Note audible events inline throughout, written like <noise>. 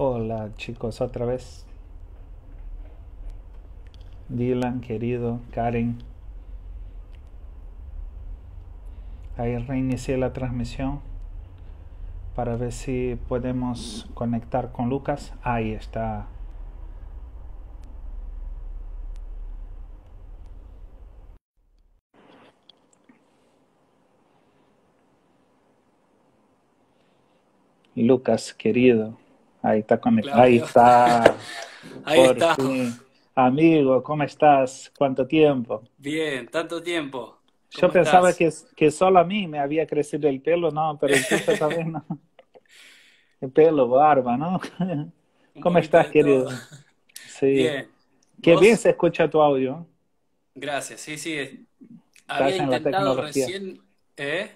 Hola chicos, otra vez. Dylan, querido, Karen. Ahí reinicié la transmisión para ver si podemos conectar con Lucas. Ahí está. Lucas, querido. Ahí está conectado. Ahí está. <laughs> Ahí está. Amigo, ¿cómo estás? ¿Cuánto tiempo? Bien, tanto tiempo. Yo pensaba que, que solo a mí me había crecido el pelo, no, pero el <laughs> también no. El pelo, barba, ¿no? <laughs> ¿Cómo estás, querido? Sí. Bien. Qué bien se escucha tu audio. Gracias, sí, sí. Había Estás intentado recién. ¿Eh?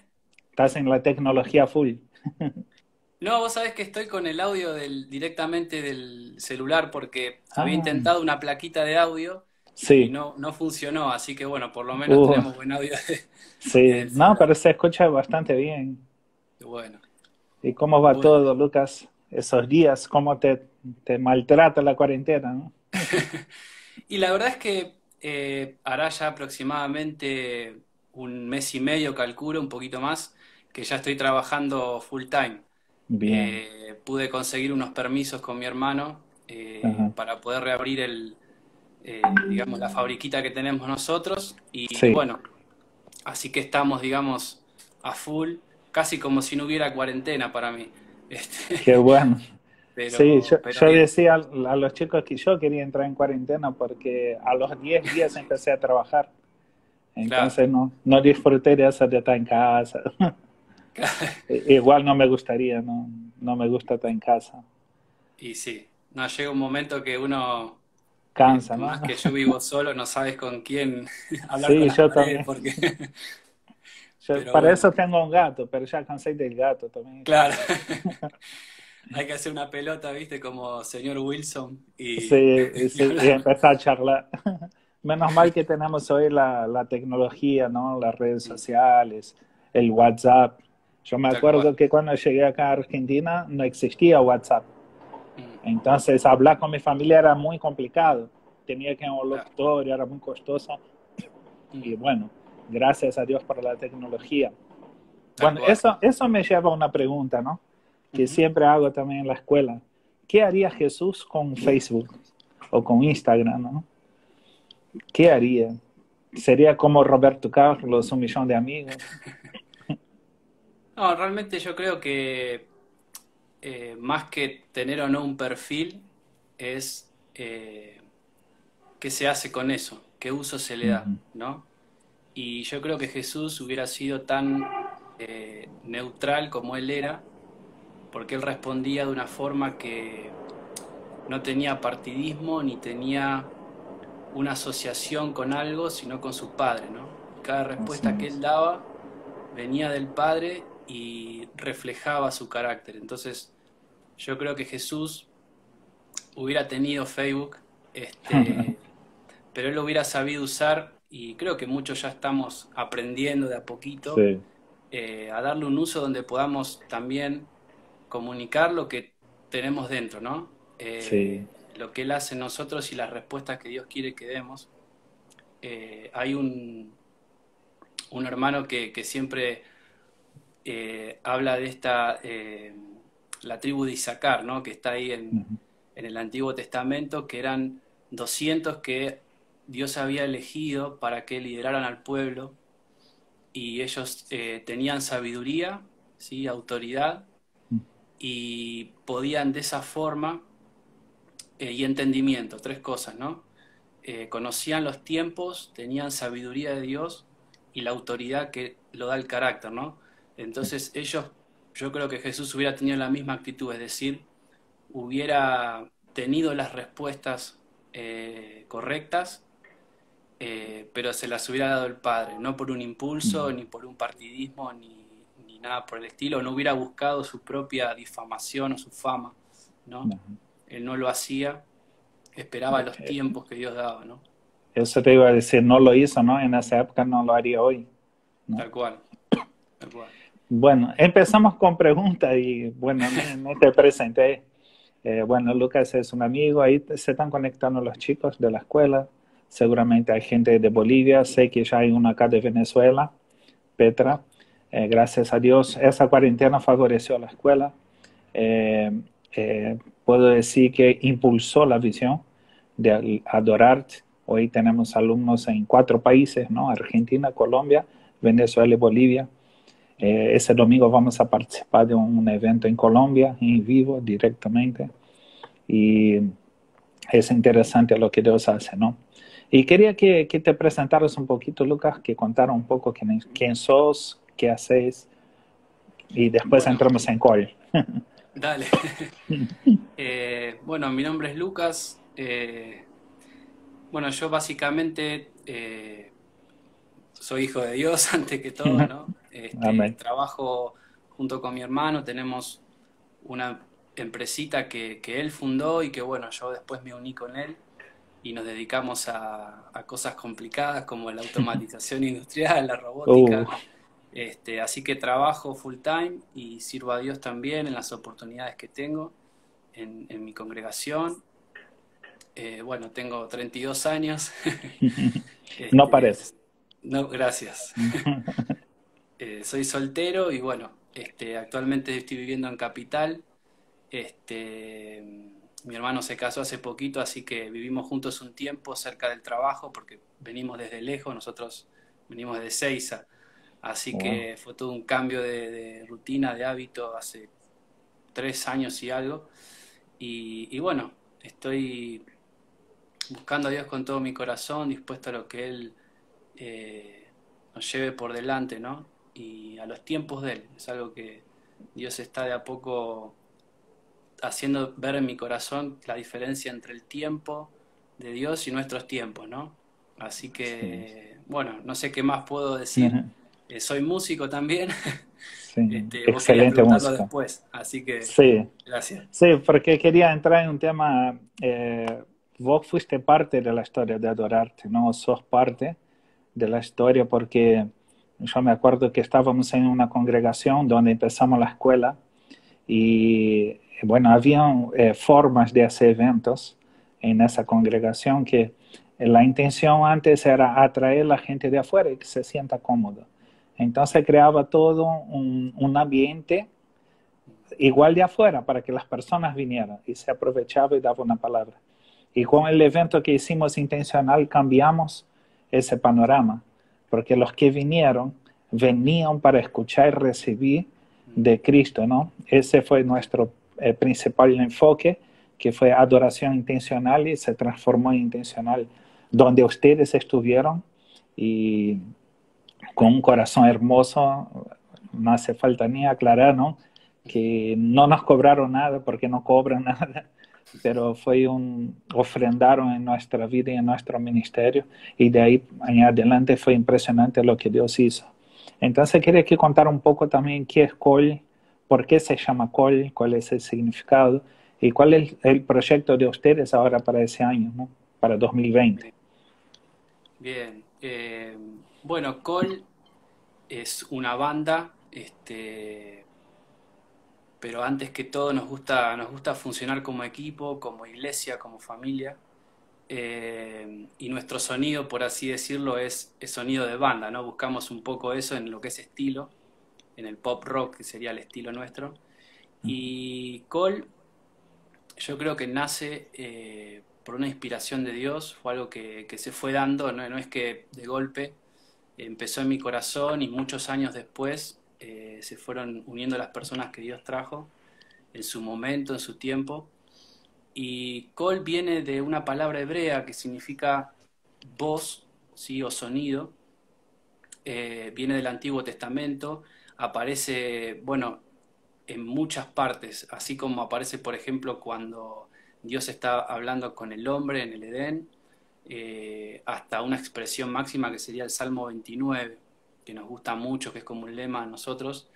Estás en la tecnología full. No, vos sabés que estoy con el audio del, directamente del celular porque había ah. intentado una plaquita de audio y no, no funcionó, así que bueno, por lo menos uh. tenemos buen audio. sí, no, pero se escucha bastante bien. Bueno. ¿Y cómo va todo, Lucas? Esos días, ¿cómo te, te maltrata la cuarentena? ¿no? <laughs> y la verdad es que eh, hará ya aproximadamente un mes y medio, calculo, un poquito más, que ya estoy trabajando full time. Eh, pude conseguir unos permisos con mi hermano eh, para poder reabrir el, eh, digamos, la fabriquita que tenemos nosotros. Y bueno, así que estamos, digamos, a full, casi como si no hubiera cuarentena para mí. <laughs> Este, Qué bueno. sí, yo, decía a los chicos que yo quería entrar en cuarentena porque a los 10 días empecé a trabajar. Entonces no, no disfruté de eso de estar en casa. <laughs> <laughs> Igual no me gustaría, no, no me gusta estar en casa. Y sí, no llega un momento que uno cansa, ¿no? Más que yo vivo solo, no sabes con quién <laughs> hablar. Sí, yo también. Porque... <laughs> para eso tengo un gato, pero ya cansé del gato también. Claro. Hay que hacer una pelota, ¿viste? Como señor Wilson. Y, sí, sí, y empezar a charlar. Menos mal que tenemos hoy la, la tecnología, ¿no? Las redes sociales, el WhatsApp. Yo me acuerdo que cuando llegué acá a Argentina no existía WhatsApp. Mm. Entonces hablar con mi familia era muy complicado. Tenía que ir a un locutorio, era muy costoso. Y mm. bueno, gracias a Dios por la tecnología. Bueno, eso, eso me lleva a una pregunta, ¿no? Que siempre hago también en la escuela. ¿Qué haría Jesús con Facebook o con Instagram, ¿no? ¿Qué haría? ¿Sería como Roberto Carlos, un millón de amigos? <laughs> No, realmente yo creo que eh, más que tener o no un perfil, es eh, qué se hace con eso, qué uso se le da, ¿no? Y yo creo que Jesús hubiera sido tan eh, neutral como él era, porque él respondía de una forma que no tenía partidismo ni tenía una asociación con algo, sino con su padre, ¿no? Cada respuesta que él daba venía del padre y reflejaba su carácter. Entonces, yo creo que Jesús hubiera tenido Facebook, este, <laughs> pero él lo hubiera sabido usar y creo que muchos ya estamos aprendiendo de a poquito eh, a darle un uso donde podamos también comunicar lo que tenemos dentro, ¿no? Eh, lo que Él hace en nosotros y las respuestas que Dios quiere que demos. Eh, hay un, un hermano que, que siempre eh, habla de esta, eh, la tribu de Isaacar, ¿no? que está ahí en, en, el Antiguo Testamento, que eran 200 que Dios había elegido para que lideraran al pueblo y ellos eh, tenían sabiduría, ¿sí? autoridad y podían de esa forma y entendimiento, tres cosas, ¿no? conocían los tiempos, tenían sabiduría de Dios y la autoridad que lo da el carácter, ¿no? Entonces ellos, yo creo que Jesús hubiera tenido la misma actitud, es decir, hubiera tenido las respuestas eh, correctas, eh, pero se las hubiera dado el Padre, no por un impulso, ni por un partidismo, ni, nada por el estilo, no hubiera buscado su propia difamación o su fama, ¿no? Él no lo hacía, esperaba los tiempos que Dios daba, ¿no? Eso te iba a decir, no lo hizo, ¿no? En esa época no lo haría hoy. Tal cual, tal cual. Bueno, empezamos con preguntas y bueno, <laughs> no te presenté. Eh, bueno, Lucas es un amigo, ahí se están conectando los chicos de la escuela, seguramente hay gente de Bolivia, sé que ya hay una acá de Venezuela, Petra, eh, gracias a Dios, esa cuarentena favoreció a la escuela, eh, puedo decir que impulsó la visión de adorarte. Hoy tenemos alumnos en cuatro países, ¿no? Argentina, Colombia, Venezuela y Bolivia. Eh, ese domingo vamos a participar de un, evento en Colombia, en vivo, directamente. Y es interesante lo que Dios hace, ¿no? Y quería que, que te presentaras un poquito, Lucas, que contara un poco quién, quién sos, qué haces, y después entramos en call. <laughs> Dale. <laughs> Eh, bueno, mi nombre es Lucas. Eh, bueno, yo básicamente soy hijo de Dios <laughs> antes que todo, ¿no? Este, trabajo junto con mi hermano, tenemos una empresita que, él fundó y que bueno, yo después me uní con él y nos dedicamos a, cosas complicadas como la automatización <laughs> industrial, la robótica. Uh. Este, así que trabajo full time y sirvo a Dios también en las oportunidades que tengo en, mi congregación. Eh, bueno, tengo 32 años. <laughs> <laughs> no este, parece. No, gracias. Eh, soy soltero y bueno, este, actualmente estoy viviendo en Capital. Este, mi hermano se casó hace poquito, así que vivimos juntos un tiempo cerca del trabajo porque venimos desde lejos, nosotros venimos de Seiza. Así que fue todo un cambio de, rutina, de hábito hace tres años y algo. Y, bueno, estoy buscando a Dios con todo mi corazón, dispuesto a lo que Él eh, nos lleve por delante, ¿no? Y a los tiempos de Él. Es algo que Dios está de a poco haciendo ver en mi corazón la diferencia entre el tiempo de Dios y nuestros tiempos, ¿no? Así que, bueno, no sé qué más puedo decir. Eh, soy músico también. Sí, <laughs> este, excelente música. después, así que sí. gracias. Sí, porque quería entrar en un tema, eh, vos fuiste parte de la historia de Adorarte, ¿no? Sos parte de la historia porque yo me acuerdo que estábamos en una congregación donde empezamos la escuela y bueno, había eh, formas de hacer eventos en esa congregación que la intención antes era atraer a la gente de afuera y que se sienta cómodo. Entonces creaba todo un, un ambiente igual de afuera para que las personas vinieran y se aprovechaba y daba una palabra. Y con el evento que hicimos intencional cambiamos ese panorama porque los que vinieron venían para escuchar y recibir de Cristo, ¿no? Ese fue nuestro eh, principal enfoque, que fue adoración intencional y se transformó en intencional, donde ustedes estuvieron y con un corazón hermoso, no hace falta ni aclarar, ¿no? Que no nos cobraron nada porque no cobran <laughs> nada, pero fue un, ofrendaron en nuestra vida y en nuestro ministerio y de ahí en adelante fue impresionante lo que Dios hizo. Entonces quería que contar un poco también qué es COL, por qué se llama COL, cuál es el significado y cuál es el proyecto de ustedes ahora para ese año, ¿no? para 2020. Bien, eh, bueno, COL es una banda, este, pero antes que todo nos gusta, nos gusta funcionar como equipo, como iglesia, como familia. Eh, y nuestro sonido, por así decirlo, es, sonido de banda, ¿no? Buscamos un poco eso en lo que es estilo, en el pop rock, que sería el estilo nuestro. Y Cole, yo creo que nace eh, por una inspiración de Dios, fue algo que, se fue dando, ¿no? no, es que de golpe empezó en mi corazón y muchos años después eh, se fueron uniendo las personas que Dios trajo en su momento, en su tiempo. Y Kol viene de una palabra hebrea que significa voz ¿sí? o sonido. Eh, viene del Antiguo Testamento, aparece, bueno, en muchas partes, así como aparece, por ejemplo, cuando Dios está hablando con el hombre en el Edén, eh, hasta una expresión máxima que sería el Salmo 29 que nos gusta mucho, que es como un lema a nosotros,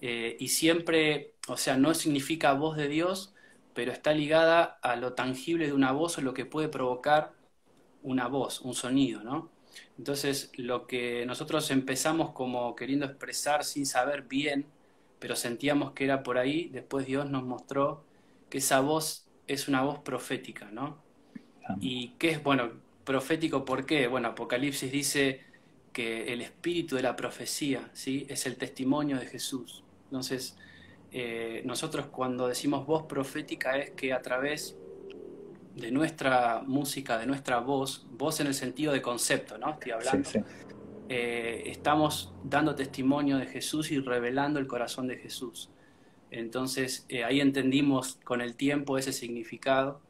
eh, y siempre, o sea, no significa voz de Dios, pero está ligada a lo tangible de una voz o lo que puede provocar una voz, un sonido, ¿no? Entonces, lo que nosotros empezamos como queriendo expresar sin saber bien, pero sentíamos que era por ahí, después Dios nos mostró que esa voz es una voz profética, ¿no? Y qué es, bueno, profético, ¿por qué? Bueno, Apocalipsis dice que el espíritu de la profecía, ¿sí? Es el testimonio de Jesús. Entonces, eh, nosotros cuando decimos voz profética es que a través de nuestra música, de nuestra voz, voz en el sentido de concepto, ¿no? Estoy hablando. Eh, estamos dando testimonio de Jesús y revelando el corazón de Jesús. Entonces eh, ahí entendimos con el tiempo ese significado.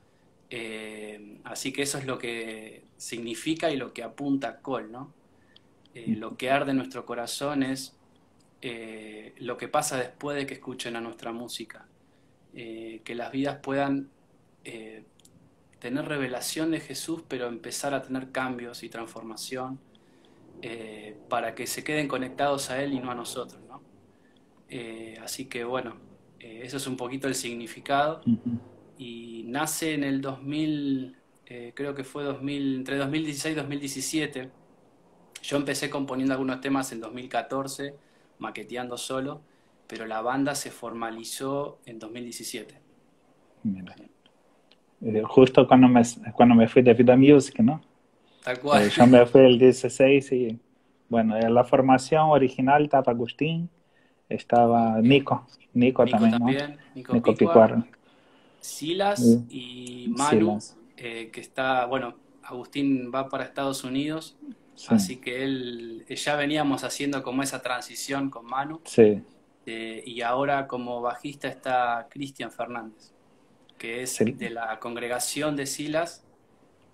Así que eso es lo que significa y lo que apunta Col, ¿no? Lo que arde en nuestro corazón es lo que pasa después de que escuchen a nuestra música. que las vidas puedan tener revelación de Jesús, pero empezar a tener cambios y transformación eh, para que se queden conectados a Él y no a nosotros. ¿no? Eh, así que bueno, eh, eso es un poquito el significado. Y nace en el 2000, creo que fue 2000, entre 2016 y 2017. Yo empecé componiendo algunos temas en 2014, maqueteando solo, pero la banda se formalizó en 2017. Justo cuando me, cuando me fui de Vida Music, ¿no? Tal cual. yo me fui el 16 y, bueno, en la formación original estaba Agustín, estaba Nico, Nico, también, ¿no? Nico, Nico Picuar. Silas y Manu, eh, que está, bueno, Agustín va para Estados Unidos, así que él, ya veníamos haciendo como esa transición con Manu. Sí. Eh, y ahora como bajista está Cristian Fernández, que es de la congregación de Silas.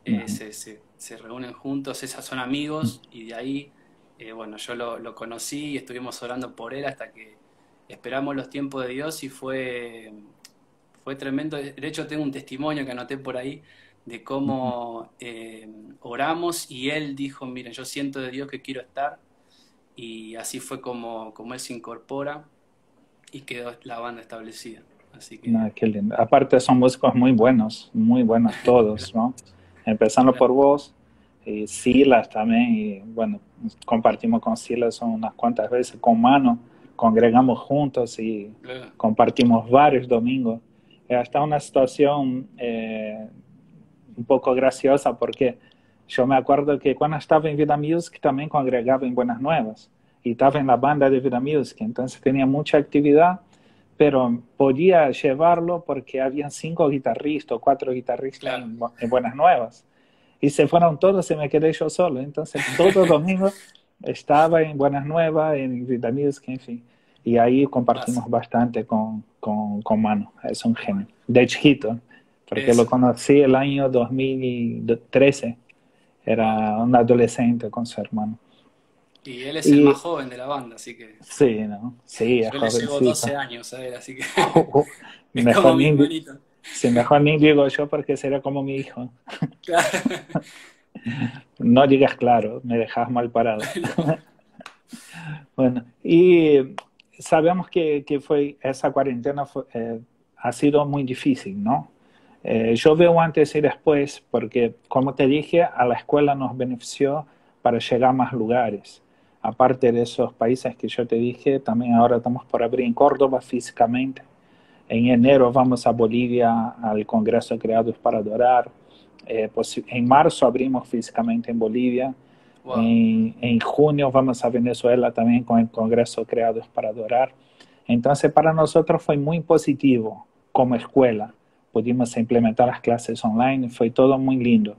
Eh, se, se reúnen juntos, esas son amigos y de ahí, eh, bueno, yo lo, conocí y estuvimos orando por él hasta que esperamos los tiempos de Dios y fue, fue tremendo. De hecho, tengo un testimonio que anoté por ahí de cómo eh, oramos y él dijo, miren, yo siento de Dios que quiero estar y así fue como, como él se incorpora y quedó la banda establecida. Así que... qué lindo. Aparte son músicos muy buenos, muy buenos <laughs> todos, ¿no? empezando por vos, y Silas también, y bueno, compartimos con Silas unas cuantas veces, con Mano, congregamos juntos y compartimos varios domingos. Hasta una situación eh, un poco graciosa porque yo me acuerdo que cuando estaba en Vida Music también congregaba en Buenas Nuevas y estaba en la banda de Vida Music, entonces tenía mucha actividad, pero podía llevarlo porque habían cinco guitarristas o cuatro guitarristas en, Buenas Nuevas. Y se fueron todos y me quedé yo solo. Entonces, todo domingo estaba en Buenas Nuevas, en Vida Music, en fin. Y ahí compartimos bastante con, con, con Mano. Es un genio. De chiquito, porque lo conocí el año 2013. Era un adolescente con su hermano. Y él es el más joven de la banda, así que. Sí, ¿no? Sí, Yo le llevo 12 años a él, así que. <laughs> <laughs> es mejor como mi hermanito. Sí, mejor ni digo yo porque sería como mi hijo. Claro. <laughs> no digas claro, me dejas mal parado. bueno, y sabemos que, que fue esa cuarentena eh, ha sido muy difícil, ¿no? Eh, yo veo antes y después, porque como te dije, a la escuela nos benefició para llegar a más lugares aparte de esos países que yo te dije, también ahora estamos por abrir en Córdoba físicamente. En enero vamos a Bolivia al Congreso Creados para Adorar. Eh, en marzo abrimos físicamente en Bolivia. En, en, junio vamos a Venezuela también con el Congreso Creados para Adorar. Entonces para nosotros fue muy positivo como escuela. Pudimos implementar las clases online, fue todo muy lindo.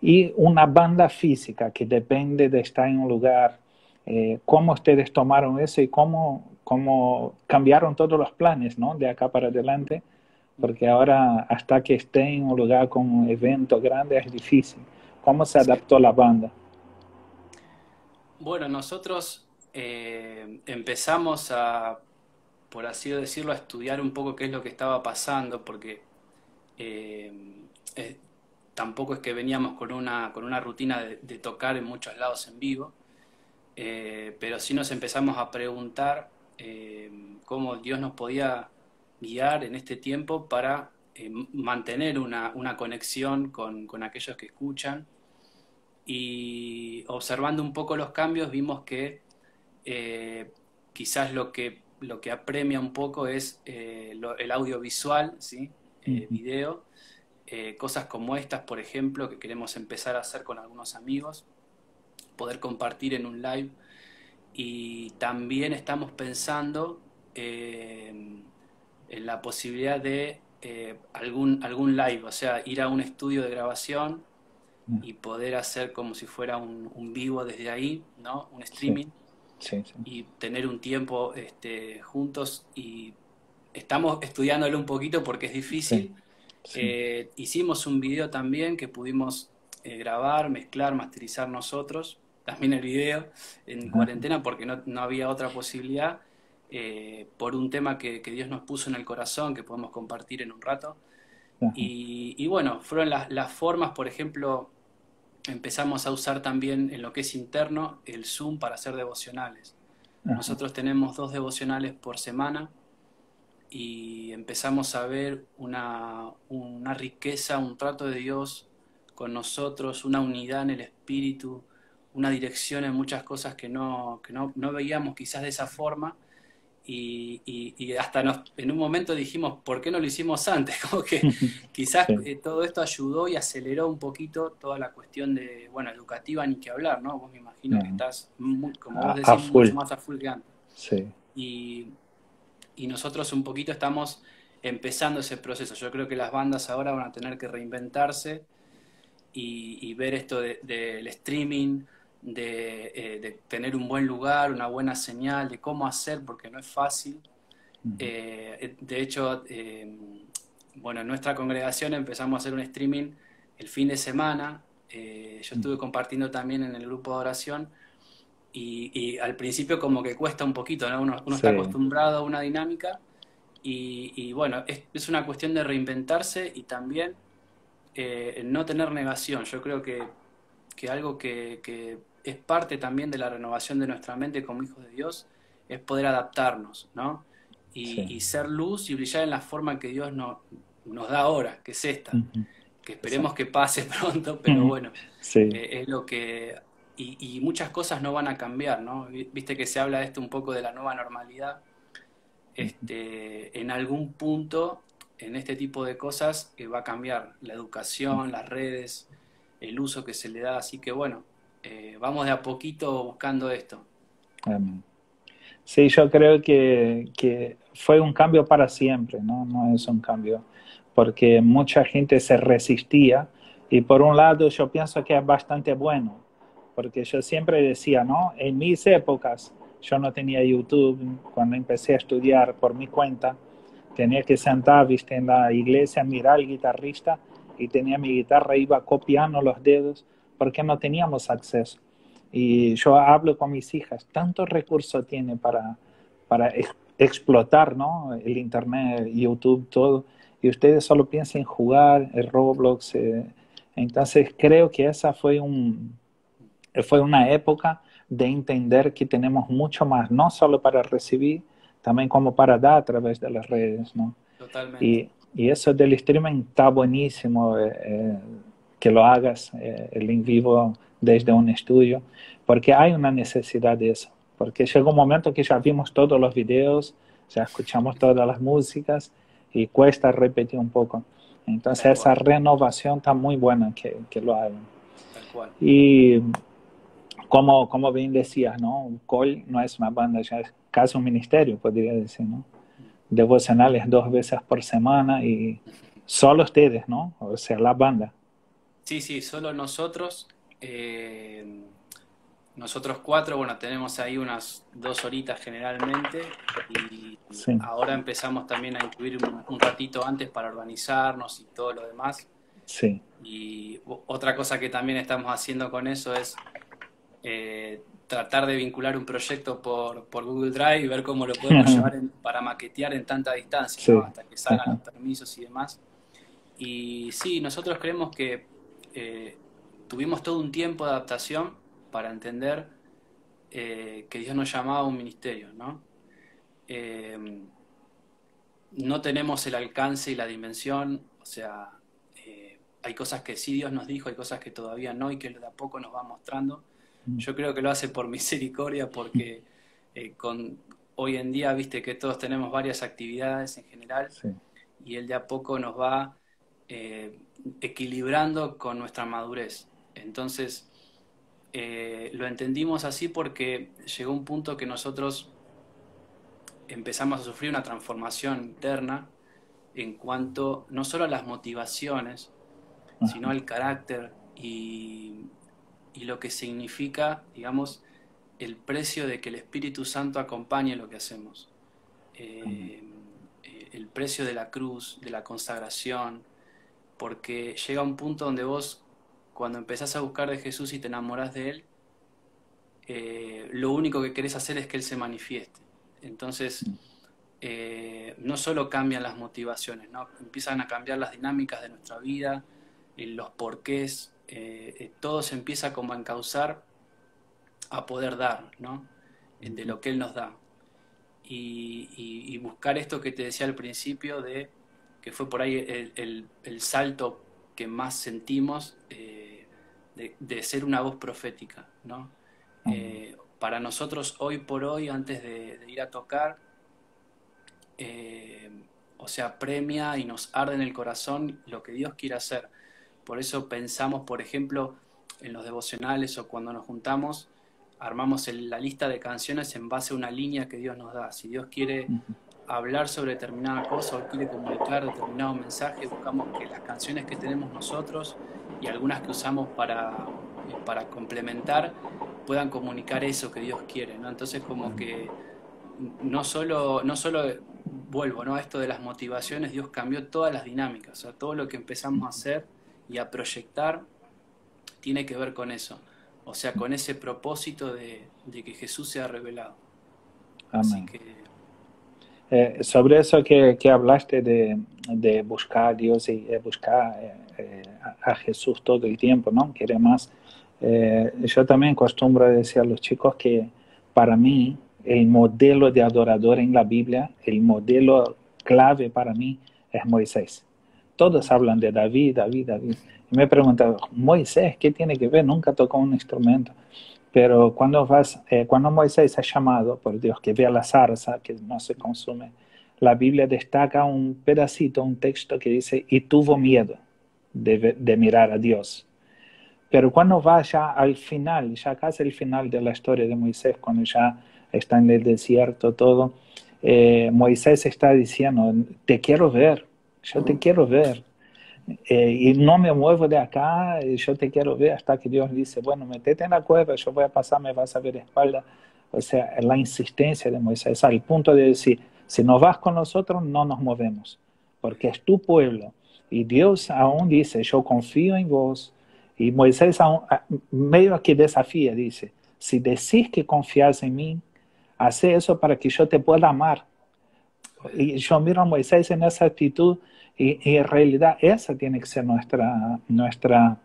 Y una banda física que depende de estar en un lugar eh, cómo ustedes tomaron eso y cómo, cómo cambiaron todos los planes ¿no? de acá para adelante, porque ahora hasta que esté en un lugar con un evento grande es difícil. ¿Cómo se adaptó la banda? Bueno, nosotros eh, empezamos a, por así decirlo, a estudiar un poco qué es lo que estaba pasando, porque eh, tampoco es que veníamos con una, con una rutina de, tocar en muchos lados en vivo. Eh, pero sí nos empezamos a preguntar eh, cómo Dios nos podía guiar en este tiempo para eh, mantener una, conexión con, aquellos que escuchan. Y observando un poco los cambios vimos que quizás lo que, lo que apremia un poco es el audiovisual, ¿sí? Video. cosas como estas, por ejemplo, que queremos empezar a hacer con algunos amigos, poder compartir en un live. Y también estamos pensando en la posibilidad de algún, algún live, o sea, ir a un estudio de grabación y poder hacer como si fuera un, vivo desde ahí, ¿no? Un streaming. Y tener un tiempo este, juntos y estamos estudiándolo un poquito porque es difícil. Eh, hicimos un video también que pudimos eh, grabar, mezclar, masterizar nosotros, también el video en cuarentena porque no, no, había otra posibilidad, eh, por un tema que, que, Dios nos puso en el corazón que podemos compartir en un rato. Y, y, bueno, fueron las, las formas, por ejemplo, empezamos a usar también en lo que es interno el Zoom para hacer devocionales. Nosotros tenemos dos devocionales por semana y empezamos a ver una, una, riqueza, un trato de Dios con nosotros, una unidad en el espíritu, una dirección en muchas cosas que no, que no, no veíamos quizás de esa forma y, hasta nos, en un momento dijimos, ¿por qué no lo hicimos antes? <laughs> Como que <laughs> quizás eh, todo esto ayudó y aceleró un poquito toda la cuestión de, bueno, educativa ni que hablar, ¿no? Vos me imagino que estás, como vos decís, mucho más a full que antes. Sí. Y, nosotros un poquito estamos empezando ese proceso. Yo creo que las bandas ahora van a tener que reinventarse y, ver esto del streaming, eh, de, tener un buen lugar, una buena señal, de cómo hacer, porque no es fácil. Eh, de hecho, eh, bueno, en nuestra congregación empezamos a hacer un streaming el fin de semana. yo estuve compartiendo también en el grupo de oración y, al principio como que cuesta un poquito, ¿no? Uno, está acostumbrado a una dinámica y, bueno, es, una cuestión de reinventarse y también no tener negación. Yo creo que, que algo que, que es parte también de la renovación de nuestra mente como hijos de Dios, es poder adaptarnos, ¿no? Y, ser luz y brillar en la forma que Dios nos da ahora, que es esta. Que esperemos que pase <laughs> pronto, pero bueno, eh, es lo que... Y, muchas cosas no van a cambiar, ¿no? Viste que se habla de esto un poco de la nueva normalidad. Este, en algún punto, en este tipo de cosas, eh, va a cambiar la educación, las redes, el uso que se le da. Así que bueno, eh, vamos de a poquito buscando esto. Sí, yo creo que, que, fue un cambio para siempre, ¿no? No es un cambio, porque mucha gente se resistía y por un lado yo pienso que es bastante bueno, porque yo siempre decía, ¿no? En mis épocas yo no tenía YouTube, cuando empecé a estudiar por mi cuenta, tenía que sentar, viste, en la iglesia, mirar al guitarrista y tenía mi guitarra, iba copiando los dedos porque no teníamos acceso. Y yo hablo con mis hijas, tanto recurso tiene para, para explotar ¿no? el Internet, YouTube, todo, y ustedes solo piensan en jugar, en Roblox. Eh. entonces creo que esa fue, un, fue una época de entender que tenemos mucho más, no solo para recibir, también como para dar a través de las redes. ¿no? Totalmente. Y, y eso del streaming está buenísimo. Eh, eh que lo hagas eh, el en vivo desde un estudio, porque hay una necesidad de eso, porque llega un momento que ya vimos todos los videos, ya escuchamos <laughs> todas las músicas y cuesta repetir un poco. Entonces esa renovación está muy buena que, que lo hagan. Y como, como bien decías, ¿no? Col no es una banda, ya es casi un ministerio, podría decir, ¿no? Devocionales dos veces por semana y solo ustedes, ¿no? O sea, la banda. Sí, sí, solo nosotros. Eh, nosotros cuatro, bueno, tenemos ahí unas dos horitas generalmente y ahora empezamos también a incluir un, ratito antes para organizarnos y todo lo demás. Sí. Y otra cosa que también estamos haciendo con eso es eh, tratar de vincular un proyecto por, por, Google Drive y ver cómo lo podemos <laughs> llevar para maquetear en tanta distancia, hasta que salgan los permisos y demás. Y sí, nosotros creemos que eh, tuvimos todo un tiempo de adaptación para entender eh, que Dios nos llamaba a un ministerio, ¿no? Eh, no tenemos el alcance y la dimensión, o sea, hay cosas que sí Dios nos dijo, hay cosas que todavía no y que de a poco nos va mostrando. Mm. Yo creo que lo hace por <laughs> misericordia porque con, hoy en día, viste que todos tenemos varias actividades en general y Él de a poco nos va eh, equilibrando con nuestra madurez. Entonces, eh, lo entendimos así porque llegó un punto que nosotros empezamos a sufrir una transformación interna en cuanto no solo a las motivaciones, sino al carácter y, lo que significa, digamos, el precio de que el Espíritu Santo acompañe lo que hacemos. Eh, eh, el precio de la cruz, de la consagración, porque llega un punto donde vos, cuando empezás a buscar de Jesús y te enamoras de Él, eh, lo único que querés hacer es que Él se manifieste. Entonces, no solo cambian las motivaciones, ¿no? empiezan a cambiar las dinámicas de nuestra vida, los porqués, todo se empieza como a encauzar a poder dar, ¿no? De lo que Él nos da. Y, buscar esto que te decía al principio de que fue por ahí el, salto que más sentimos eh, de, ser una voz profética, ¿no? Eh, para nosotros hoy por hoy, antes de, ir a tocar, eh, o sea, premia y nos arde en el corazón lo que Dios quiere hacer. Por eso pensamos, por ejemplo, en los devocionales o cuando nos juntamos, armamos la lista de canciones en base a una línea que Dios nos da. Si Dios quiere hablar sobre determinada cosa o quiere comunicar determinado mensaje, buscamos que las canciones que tenemos nosotros y algunas que usamos para, para complementar puedan comunicar eso que Dios quiere. ¿no? Entonces como que no solo, no solo vuelvo ¿no? a esto de las motivaciones, Dios cambió todas las dinámicas, o sea, todo lo que empezamos a hacer y a proyectar tiene que ver con eso o sea, con ese propósito de, que Jesús sea revelado. Amén. Eh, sobre eso que, hablaste de, buscar a Dios y eh, buscar eh, a, Jesús todo el tiempo, ¿no? Quiere más. yo también acostumbro decir a los chicos que para mí el modelo de adorador en la Biblia, el modelo clave para mí es Moisés. Todos hablan de David, David, David. Y me preguntado, Moisés, ¿qué tiene que ver? Nunca tocó un instrumento. Pero cuando, vas, eh, cuando Moisés es llamado por Dios, que vea la zarza, que no se consume, la Biblia destaca un pedacito, un texto que dice, y tuvo miedo de, de mirar a Dios. Pero cuando va ya al final, ya casi el final de la historia de Moisés, cuando ya está en el desierto todo, eh, Moisés está diciendo, te quiero ver, yo te quiero ver. Eh, y no me muevo de acá, yo te quiero ver hasta que Dios dice, bueno, metete en la cueva, yo voy a pasar, me vas a ver espalda. O sea, la insistencia de Moisés al punto de decir, si no vas con nosotros, no nos movemos, porque es tu pueblo. Y Dios aún dice, yo confío en vos. Y Moisés aún, medio que desafía, dice, si decís que confías en mí, hace eso para que yo te pueda amar. Y yo miro a Moisés en esa actitud y, en realidad esa tiene que ser nuestra, nuestra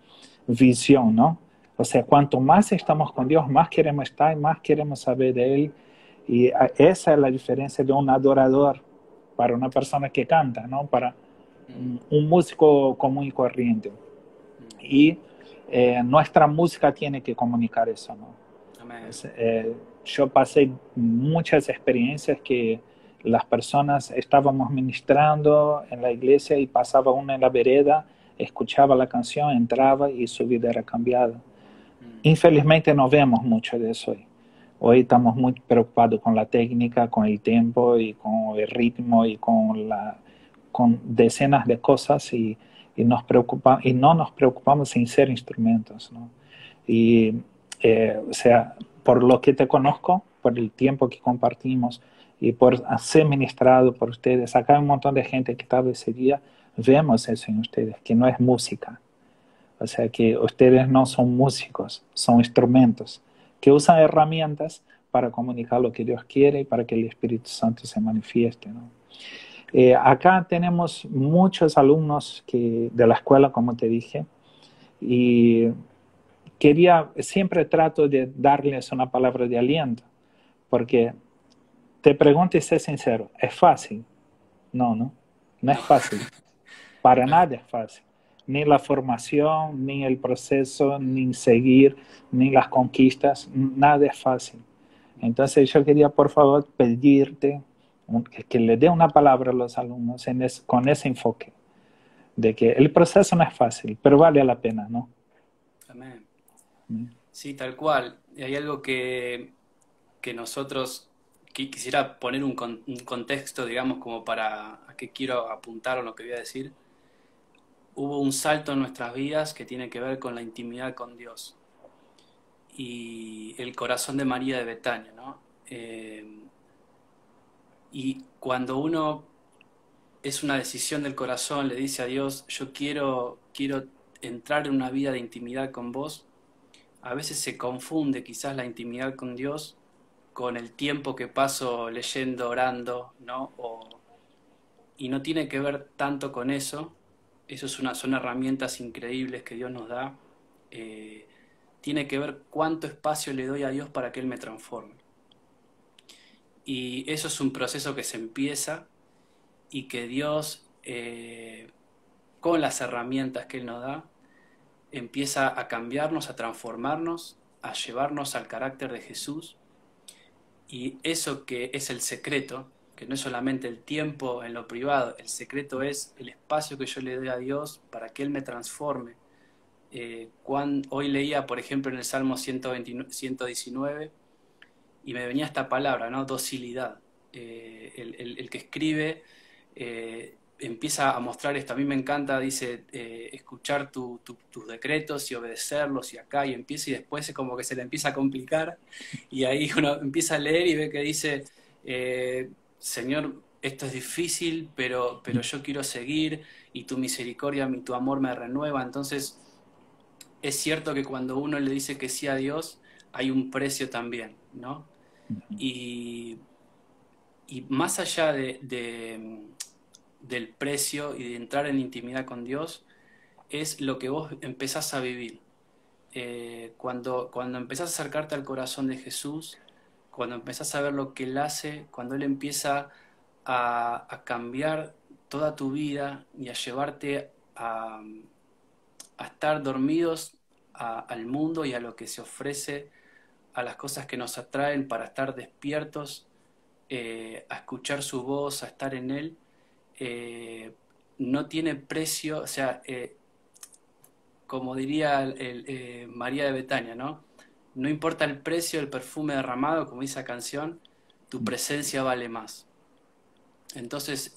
visión, ¿no? O sea, cuanto más estamos con Dios, más queremos estar, más queremos saber de Él. Y esa es la diferencia de un adorador para una persona que canta, ¿no? Para un músico común y corriente. Y eh, nuestra música tiene que comunicar eso, ¿no? Eh, yo pasé muchas experiencias que las personas estábamos ministrando en la iglesia y pasaba uno en la vereda, escuchaba la canción, entraba y su vida era cambiada. Mm. Infelizmente no vemos mucho de eso hoy. Hoy estamos muy preocupados con la técnica, con el tiempo y con el ritmo y con, la, con decenas de cosas y, y nos preocupa, y no nos preocupamos en ser instrumentos. ¿no? Y, eh, o sea, por lo que te conozco, por el tiempo que compartimos, y por ser ministrado por ustedes. Acá hay un montón de gente que tal vez ese día vemos eso en ustedes, que no es música. O sea, que ustedes no son músicos, son instrumentos que usan herramientas para comunicar lo que Dios quiere y para que el Espíritu Santo se manifieste. Eh, acá tenemos muchos alumnos que, de la escuela, como te dije, y quería, siempre trato de darles una palabra de aliento, porque te pregunto y sé sincero, ¿es fácil? No, no, no es fácil. <laughs> Para nada es fácil. Ni la formación, ni el proceso, ni seguir, ni las conquistas, nada es fácil. Entonces yo quería por favor pedirte que, le dé una palabra a los alumnos con ese enfoque, de que el proceso no es fácil, pero vale la pena, ¿no? Amén. Sí, tal cual. Y hay algo que, que nosotros quisiera poner un, contexto, digamos, como para a qué quiero apuntar o lo que voy a decir. Hubo un salto en nuestras vidas que tiene que ver con la intimidad con Dios y el corazón de María de Betania, ¿no? Eh, y cuando uno es una decisión del corazón, le dice a Dios, yo quiero, quiero entrar en una vida de intimidad con vos, a veces se confunde quizás la intimidad con Dios con el tiempo que paso leyendo, orando, ¿no? y no tiene que ver tanto con eso, eso es una, son herramientas increíbles que Dios nos da, eh, tiene que ver cuánto espacio le doy a Dios para que Él me transforme. Y eso es un proceso que se empieza y que Dios, eh, con las herramientas que Él nos da, empieza a cambiarnos, a transformarnos, a llevarnos al carácter de Jesús. Y eso que es el secreto, que no es solamente el tiempo en lo privado, el secreto es el espacio que yo le doy a Dios para que Él me transforme. Eh, hoy leía, por ejemplo, en el Salmo 119, y me venía esta palabra, ¿no? Docilidad. Eh, el, que escribe eh, empieza a mostrar esto. A mí me encanta, dice, eh, escuchar tus decretos y obedecerlos y acá y empieza y después es como que se le empieza a complicar y ahí uno <laughs> empieza a leer y ve que dice, Señor, esto es difícil, pero, pero yo quiero seguir y tu misericordia, y tu amor me renueva. Entonces, es cierto que cuando uno le dice que sí a Dios, hay un precio también, ¿no? Y, más allá de, del precio y de entrar en intimidad con Dios, es lo que vos empezás a vivir. Eh, cuando, cuando empezás a acercarte al corazón de Jesús, cuando empezás a ver lo que Él hace, cuando Él empieza a, cambiar toda tu vida y a llevarte a, a estar dormidos al mundo y a lo que se ofrece a las cosas que nos atraen para estar despiertos, eh, a escuchar su voz, a estar en Él, eh, no tiene precio, o sea, eh, como diría el, María de Betania, ¿no? No importa el precio del perfume derramado, como dice la canción, tu presencia vale más. Entonces,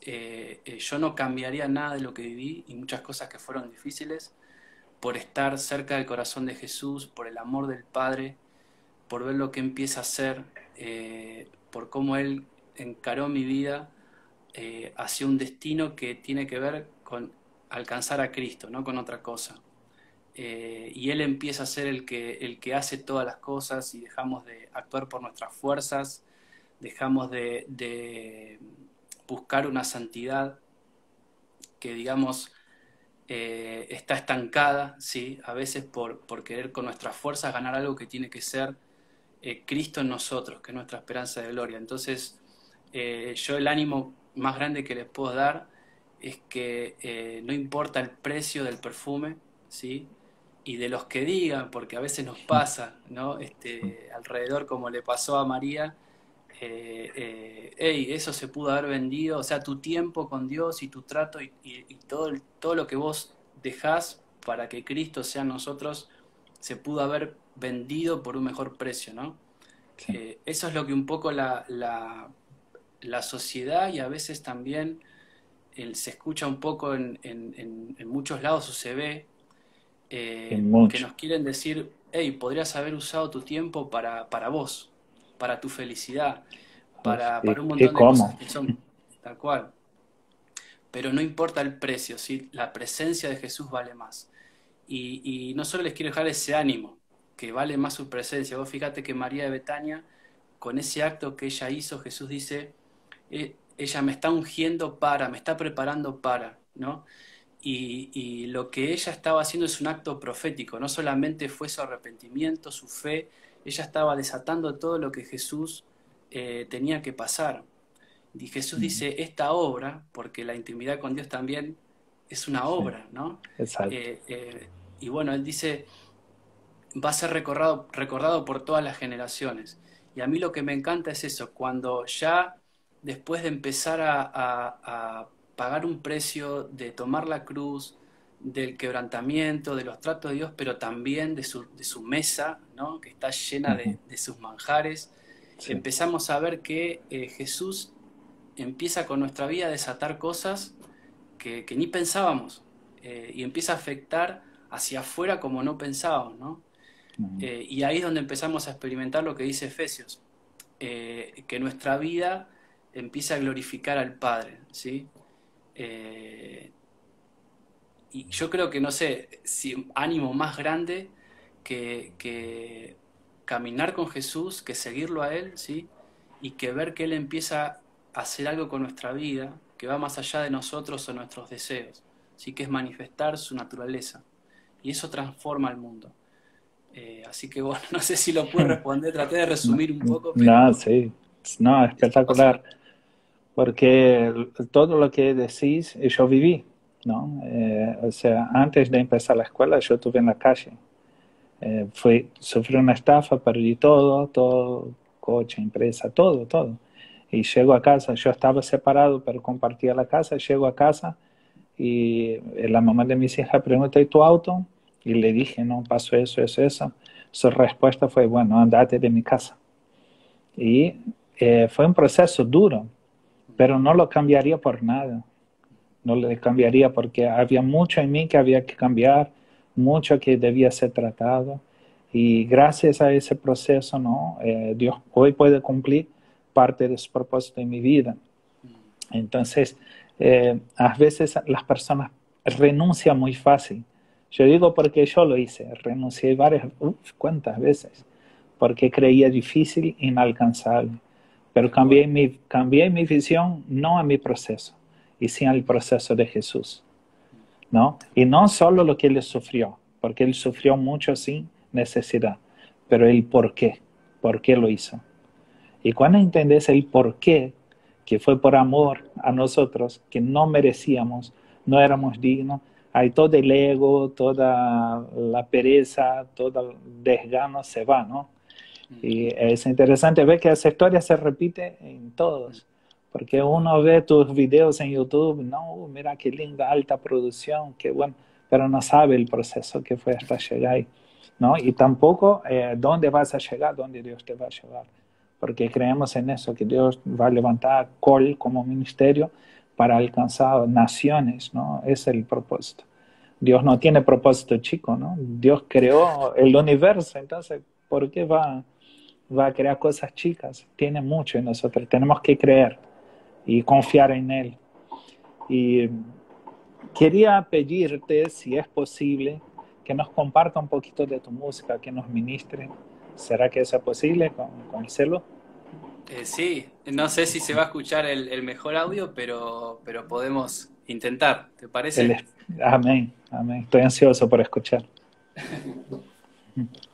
yo no cambiaría nada de lo que viví y muchas cosas que fueron difíciles por estar cerca del corazón de Jesús, por el amor del Padre, por ver lo que empieza a hacer, eh, por cómo Él encaró mi vida eh, hacia un destino que tiene que ver con alcanzar a Cristo, no con otra cosa. Eh, y Él empieza a ser el que, el que hace todas las cosas y dejamos de actuar por nuestras fuerzas, dejamos de, buscar una santidad que, digamos, está estancada, ¿sí? a veces por, por querer con nuestras fuerzas ganar algo que tiene que ser eh, Cristo en nosotros, que es nuestra esperanza de gloria. Entonces, eh, yo el ánimo más grande que les puedo dar es que eh, no importa el precio del perfume, ¿sí? Y de los que digan, porque a veces nos pasa, ¿no? Este, alrededor, como le pasó a María, hey, eso se pudo haber vendido, o sea, tu tiempo con Dios y tu trato y, todo, todo lo que vos dejás para que Cristo sea nosotros, se pudo haber vendido por un mejor precio, ¿no? Eh, eso es lo que un poco la, la, sociedad y a veces también se escucha un poco en, en, muchos lados o se ve, eh, que nos quieren decir, hey, podrías haber usado tu tiempo para, para vos, para tu felicidad, para, para un montón de cosas que son <laughs> tal cual. Pero no importa el precio, ¿sí? la presencia de Jesús vale más. Y, y no solo les quiero dejar ese ánimo, que vale más su presencia. Vos fíjate que María de Betania, con ese acto que ella hizo, Jesús dice, eh, ella me está ungiendo para, me está preparando para, ¿no? Y, lo que ella estaba haciendo es un acto profético, no solamente fue su arrepentimiento, su fe, ella estaba desatando todo lo que Jesús eh, tenía que pasar. Y Jesús dice, esta obra, porque la intimidad con Dios también es una obra, ¿no? Exacto. Eh, y bueno, él dice, va a ser recordado, recordado por todas las generaciones. Y a mí lo que me encanta es eso, cuando ya después de empezar a, pagar un precio, de tomar la cruz, del quebrantamiento, de los tratos de Dios, pero también de su, mesa, ¿no? que está llena de, sus manjares, empezamos a ver que eh, Jesús empieza con nuestra vida a desatar cosas que, ni pensábamos eh, y empieza a afectar hacia afuera como no pensábamos. ¿no? Eh, y ahí es donde empezamos a experimentar lo que dice Efesios, que nuestra vida empieza a glorificar al Padre. ¿sí? y yo creo que, no sé, si ánimo más grande que, caminar con Jesús, que seguirlo a Él, ¿sí? Y que ver que Él empieza a hacer algo con nuestra vida, que va más allá de nosotros o nuestros deseos, ¿sí? Que es manifestar su naturaleza. Y eso transforma el mundo. Eh, así que <laughs> bueno, no sé si lo puedo <laughs> responder, traté de resumir un poco. No, sí, no, espectacular. Porque todo lo que decís, yo viví. ¿no? Eh, o sea, antes de empezar la escuela yo estuve en la calle. Eh, fui, sufrí una estafa, perdí todo, todo, coche, empresa, todo, todo. Y llego a casa, yo estaba separado, pero compartía la casa, llego a casa y la mamá de mis hijas pregunta, ¿y tu auto? Y le dije, no, pasó eso, eso, eso. Su respuesta fue, bueno, andate de mi casa. Y eh, fue un proceso duro, pero no lo cambiaría por nada no le cambiaría porque había mucho en mí que había que cambiar, mucho que debía ser tratado. Y gracias a ese proceso, ¿no? Eh, Dios hoy puede cumplir parte de su propósito en mi vida. Entonces, eh, a veces las personas renuncian muy fácil. Yo digo porque yo lo hice, renuncié varias, uf, cuántas veces, porque creía difícil, inalcanzable. Pero cambié mi, cambié mi visión, no a mi proceso y sin el proceso de Jesús. ¿no? Y no solo lo que él sufrió, porque él sufrió mucho sin necesidad, pero el por qué, por qué lo hizo. Y cuando entendés el por qué, que fue por amor a nosotros, que no merecíamos, no éramos dignos, hay todo el ego, toda la pereza, todo el desgano se va, ¿no? Y es interesante ver que esa historia se repite en todos. Porque uno ve tus videos en YouTube, no, mira qué linda, alta producción, qué bueno, pero no sabe el proceso que fue hasta llegar ahí, ¿no? Y tampoco eh, dónde vas a llegar, dónde Dios te va a llevar. Porque creemos en eso, que Dios va a levantar Col como ministerio para alcanzar naciones, ¿no? Es el propósito. Dios no tiene propósito chico, ¿no? Dios creó el universo, entonces, ¿por qué va, va a crear cosas chicas? Tiene mucho en nosotros, tenemos que creer y confiar en Él. Y quería pedirte, si es posible, que nos comparta un poquito de tu música, que nos ministre. ¿Será que eso es posible con, con celo? Eh, sí, no sé si se va a escuchar el, mejor audio, pero, pero podemos intentar, ¿te parece? amén, amén. Estoy ansioso por escuchar. <laughs>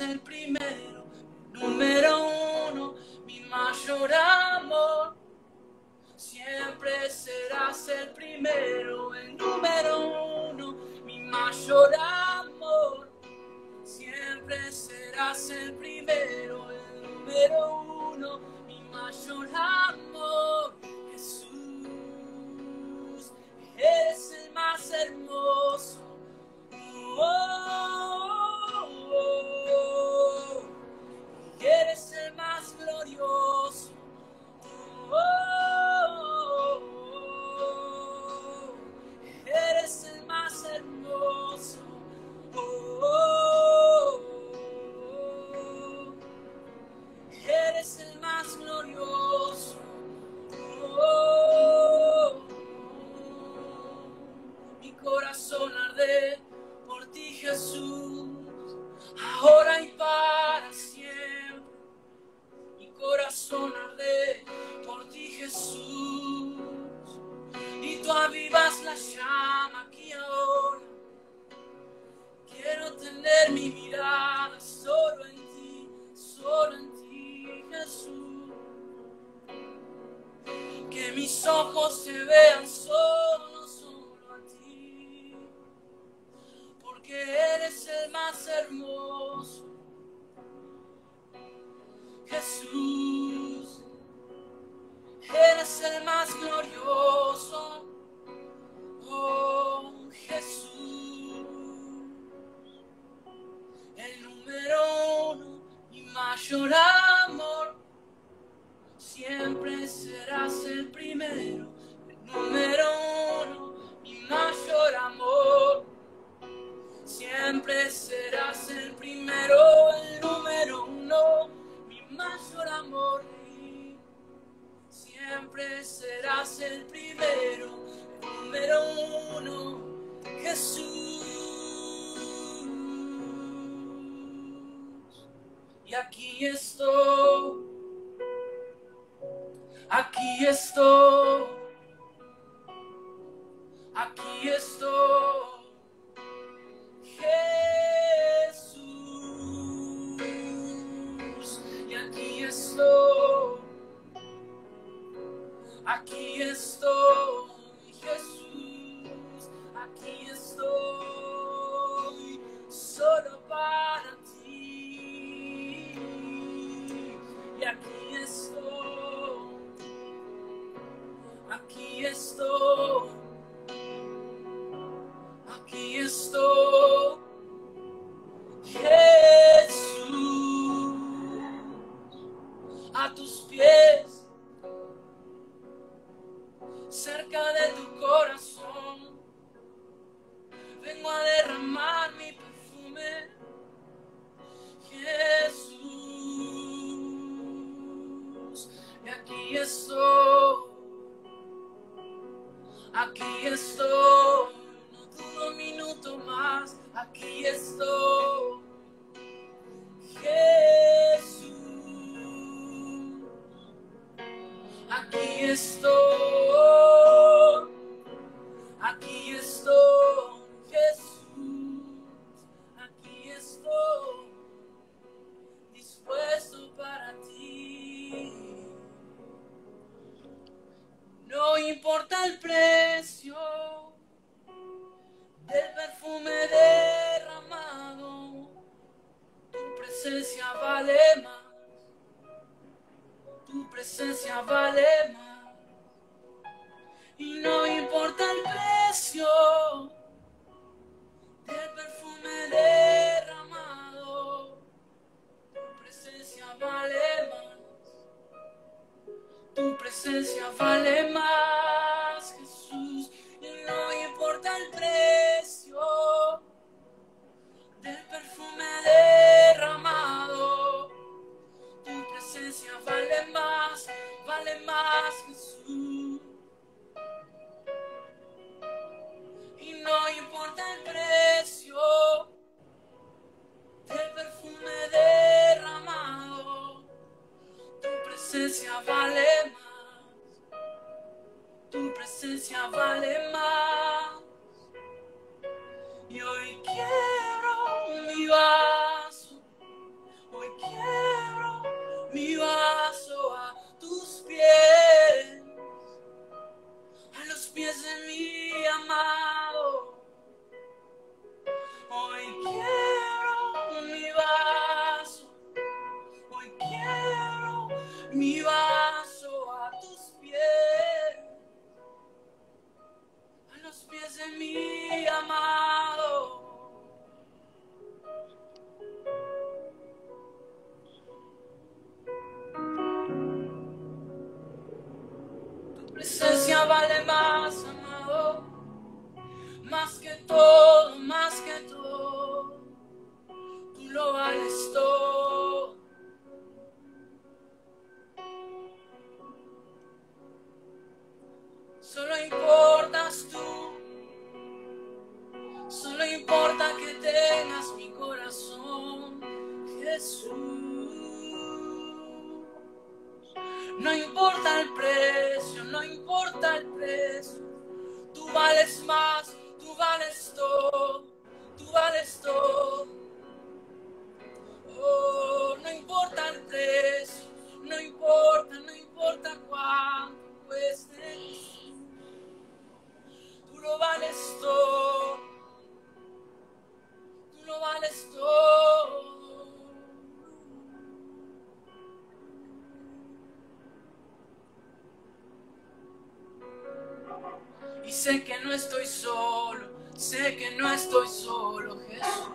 el primero. Número uno, mi mayor amor, siempre serás el primero. El número uno, mi mayor amor, siempre serás el primero. El número uno, mi mayor amor, Jesús, eres el más hermoso. Oh, oh, oh. Eres el más glorioso. Oh, eres el más hermoso. Oh, eres el más glorioso. Oh, mi corazón arde por ti, Jesús, ahora y para siempre. Corazón arde por ti, Jesús, y tú avivas la llama aquí ahora. Quiero tener mi mirada solo en ti, solo en ti, Jesús. Que mis ojos se vean solo, solo a ti. Porque eres el más hermoso. Jesús, eres el más glorioso. Oh Jesús, el número uno y mayor y aquí estoy, presencia vale más. Y sé que no estoy solo, sé que no estoy solo, Jesús.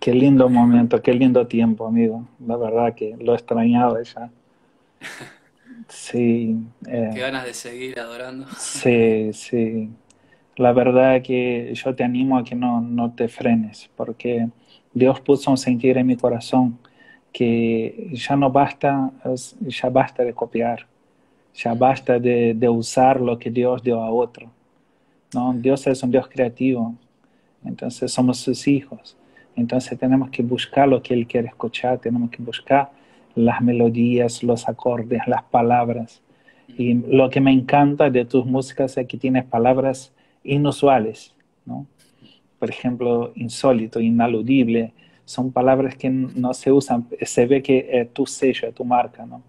Qué lindo momento, qué lindo tiempo, amigo. La verdad que lo extrañaba ya. Sí, eh, Qué ganas de seguir adorando. sí, sí. La verdad que yo te animo a que no, no te frenes, porque Dios puso un sentir en mi corazón que ya no basta, ya basta de copiar, ya basta de, de usar lo que Dios dio a otro. ¿no? Dios es un Dios creativo, entonces somos sus hijos. Entonces tenemos que buscar lo que Él quiere escuchar, tenemos que buscar las melodías, los acordes, las palabras. Y lo que me encanta de tus músicas es que tienes palabras inusuales, ¿no? Por ejemplo, insólito, inaludible, son palabras que no se usan, se ve que es tu sello, tu marca, ¿no?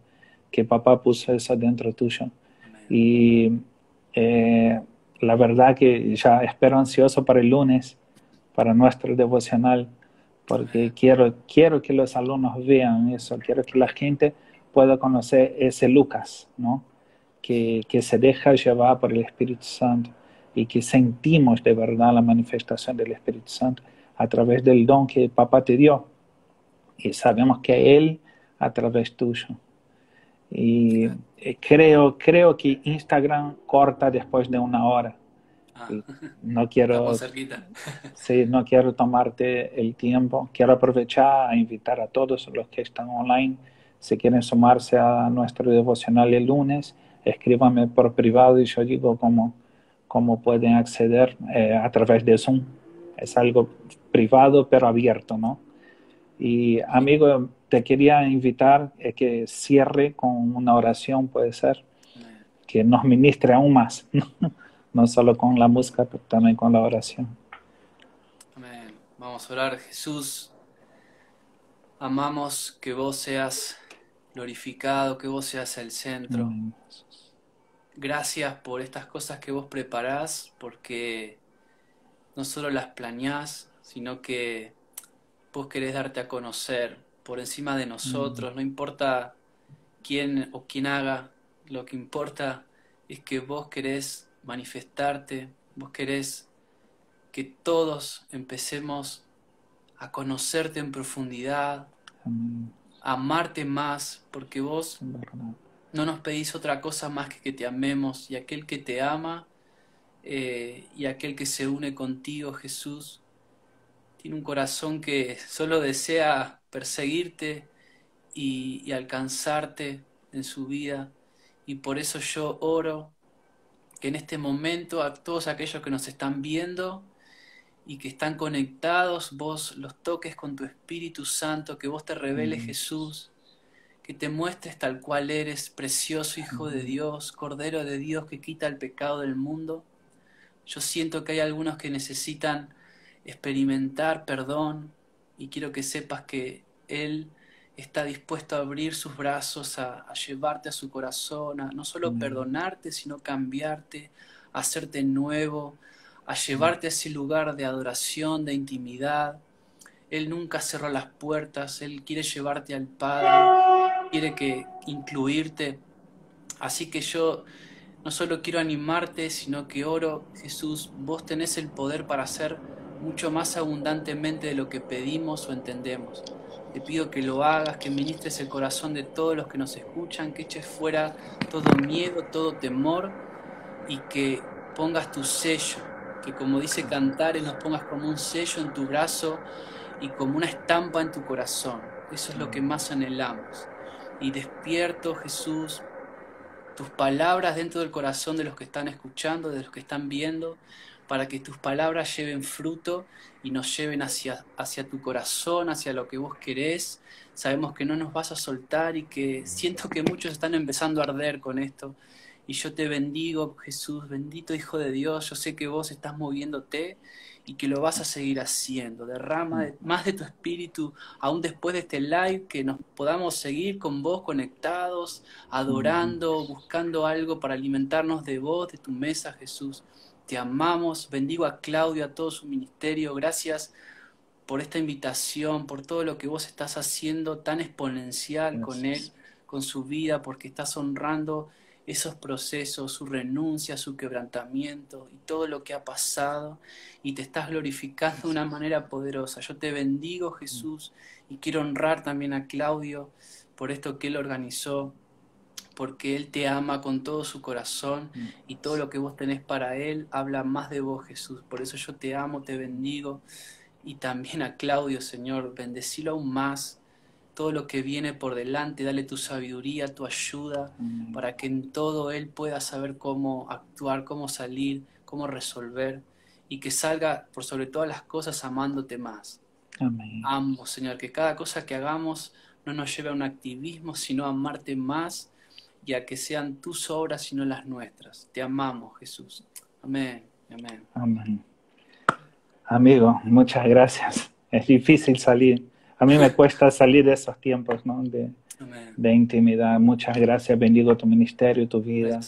que papá puso eso dentro tuyo. Y eh, la verdad que ya espero ansioso para el lunes, para nuestro devocional, porque quiero, quiero que los alumnos vean eso, quiero que la gente pueda conocer ese Lucas, ¿no? Que, que se deja llevar por el Espíritu Santo y que sentimos de verdad la manifestación del Espíritu Santo a través del don que papá te dio. Y sabemos que Él a través tuyo. Y creo, creo que Instagram corta después de una hora. Ah. <laughs> No quiero, <laughs> sí, no quiero tomarte el tiempo. Quiero aprovechar a invitar a todos los que están online, si quieren sumarse a nuestro devocional el lunes, escríbanme por privado y yo digo cómo, cómo pueden acceder eh, a través de Zoom. Es algo privado pero abierto, ¿no? Y amigo, te quería invitar a que cierre con una oración, puede ser, que nos ministre aún más, <laughs> no solo con la música, pero también con la oración. Amén. Vamos a orar, Jesús. Amamos que vos seas glorificado, que vos seas el centro. Gracias por estas cosas que vos preparás, porque no solo las planeás, sino que vos querés darte a conocer por encima de nosotros, no importa quién o quién haga, lo que importa es que vos querés manifestarte, vos querés que todos empecemos a conocerte en profundidad, a amarte más, porque vos no nos pedís otra cosa más que que te amemos y aquel que te ama eh, y aquel que se une contigo, Jesús, tiene un corazón que solo desea perseguirte y, alcanzarte en su vida. Y por eso yo oro en este momento a todos aquellos que nos están viendo y que están conectados, vos los toques con tu Espíritu Santo, que vos te reveles Jesús, que te muestres tal cual eres, precioso Hijo de Dios, Cordero de Dios que quita el pecado del mundo. Yo siento que hay algunos que necesitan experimentar perdón y quiero que sepas que Él está dispuesto a abrir sus brazos, a, llevarte a su corazón, a no solo perdonarte, sino cambiarte, a hacerte nuevo, a llevarte a ese lugar de adoración, de intimidad. Él nunca cerró las puertas, Él quiere llevarte al Padre, quiere que incluirte. Así que yo no solo quiero animarte, sino que oro, Jesús, vos tenés el poder para hacer mucho más abundantemente de lo que pedimos o entendemos. Te pido que lo hagas, que ministres el corazón de todos los que nos escuchan, que eches fuera todo miedo, todo temor y que pongas tu sello, que como dice Cantares nos pongas como un sello en tu brazo y como una estampa en tu corazón. Eso es lo que más anhelamos. Y despierto, Jesús, tus palabras dentro del corazón de los que están escuchando, de los que están viendo, para que tus palabras lleven fruto y nos lleven hacia, hacia tu corazón, hacia lo que vos querés. Sabemos que no nos vas a soltar y que siento que muchos están empezando a arder con esto. Y yo te bendigo, Jesús, bendito Hijo de Dios. Yo sé que vos estás moviéndote y que lo vas a seguir haciendo. Derrama más de tu espíritu, aún después de este live, que nos podamos seguir con vos conectados, adorando, buscando algo para alimentarnos de vos, de tu mesa, Jesús. Te amamos, bendigo a Claudio, a todo su ministerio. Gracias por esta invitación, por todo lo que vos estás haciendo tan exponencial con él, con su vida, porque estás honrando esos procesos, su renuncia, su quebrantamiento y todo lo que ha pasado y te estás glorificando de una manera poderosa. Yo te bendigo Jesús y quiero honrar también a Claudio por esto que él organizó porque Él te ama con todo su corazón mm. y todo lo que vos tenés para Él habla más de vos, Jesús. Por eso yo te amo, te bendigo. Y también a Claudio, Señor, bendecilo aún más. Todo lo que viene por delante, dale tu sabiduría, tu ayuda, para que en todo Él pueda saber cómo actuar, cómo salir, cómo resolver y que salga por sobre todas las cosas amándote más. Amén. Amo, Señor, que cada cosa que hagamos no nos lleve a un activismo, sino a amarte más y a que sean tus obras y no las nuestras. Te amamos, Jesús. Amén. Amén. Amén. Amigo, muchas gracias. Es difícil salir. A mí me cuesta salir de esos tiempos, ¿no? De, de intimidad. Muchas gracias, bendigo tu ministerio, tu vida.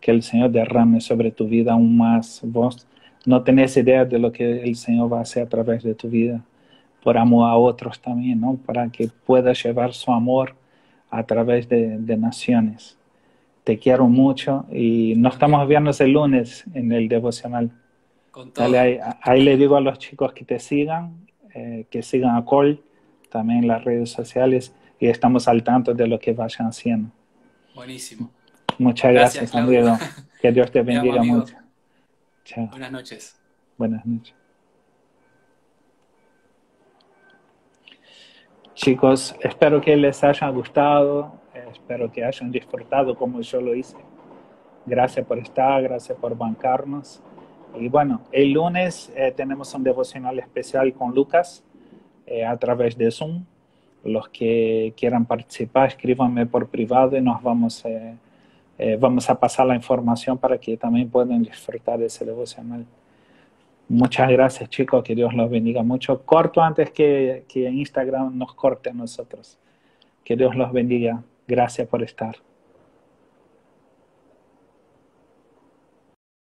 Que el Señor derrame sobre tu vida aún más. Vos no tenés idea de lo que el Señor va a hacer a través de tu vida, por amor a otros también, ¿no? Para que puedas llevar su amor a través de, naciones. Te quiero mucho y nos estamos viendo el lunes en el devocional. ahí, le digo a los chicos que te sigan, eh, que sigan a Cole, también en las redes sociales y estamos al tanto de lo que vayan haciendo. Buenísimo. Muchas gracias, gracias <laughs> Que Dios te bendiga mucho. Chao. Buenas noches. Buenas noches. Chicos, espero que les haya gustado, espero que hayan disfrutado como yo lo hice. Gracias por estar, gracias por bancarnos. Y bueno, el lunes eh, tenemos un devocional especial con Lucas eh, a través de Zoom. Los que quieran participar, escríbanme por privado y nos vamos, eh, vamos a pasar la información para que también puedan disfrutar de ese devocional. Muchas gracias, chicos. Que Dios los bendiga mucho. Corto antes que, que Instagram nos corte a nosotros. Que Dios los bendiga. Gracias por estar.